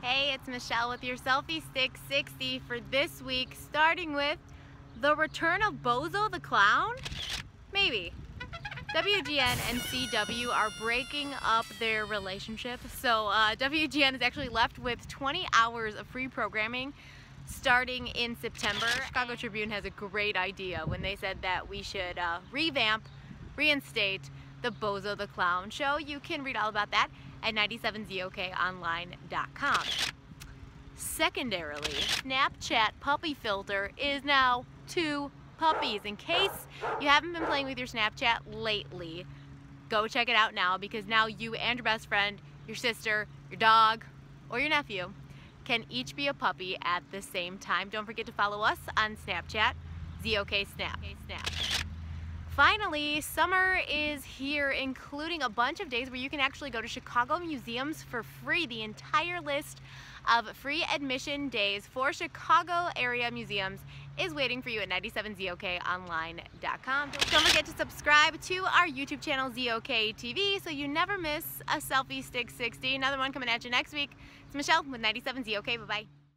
Hey, it's Michelle with your Selfie Stick 60 for this week, starting with the return of Bozo the Clown? Maybe. WGN and CW are breaking up their relationship. So uh, WGN is actually left with 20 hours of free programming starting in September. Chicago Tribune has a great idea when they said that we should uh, revamp, reinstate the Bozo the Clown show. You can read all about that at 97zokonline.com. Secondarily, Snapchat puppy filter is now two puppies. In case you haven't been playing with your Snapchat lately, go check it out now because now you and your best friend, your sister, your dog, or your nephew can each be a puppy at the same time. Don't forget to follow us on Snapchat, ZOK Snap. Snap. Finally, summer is here, including a bunch of days where you can actually go to Chicago museums for free. The entire list of free admission days for Chicago area museums is waiting for you at 97zokonline.com. Don't forget to subscribe to our YouTube channel, ZOK TV, so you never miss a Selfie Stick 60. Another one coming at you next week. It's Michelle with 97 ZOK. Bye-bye.